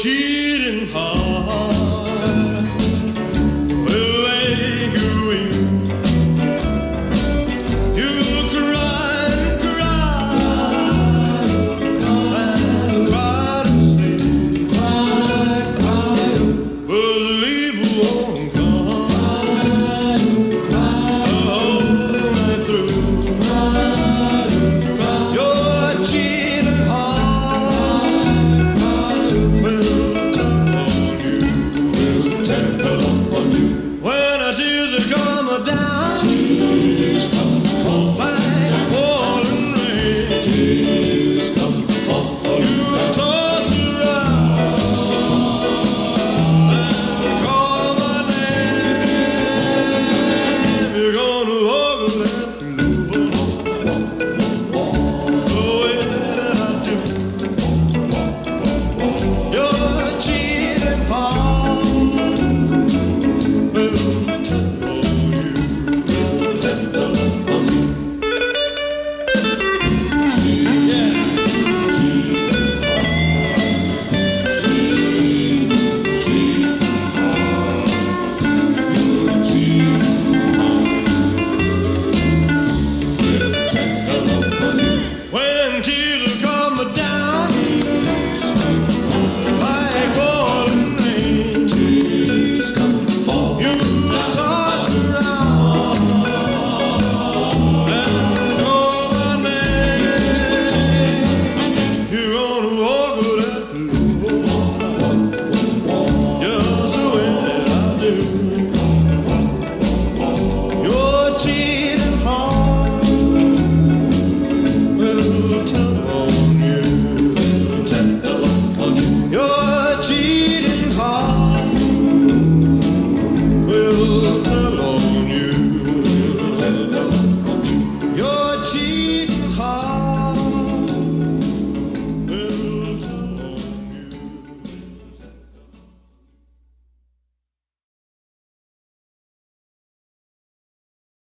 Cheese!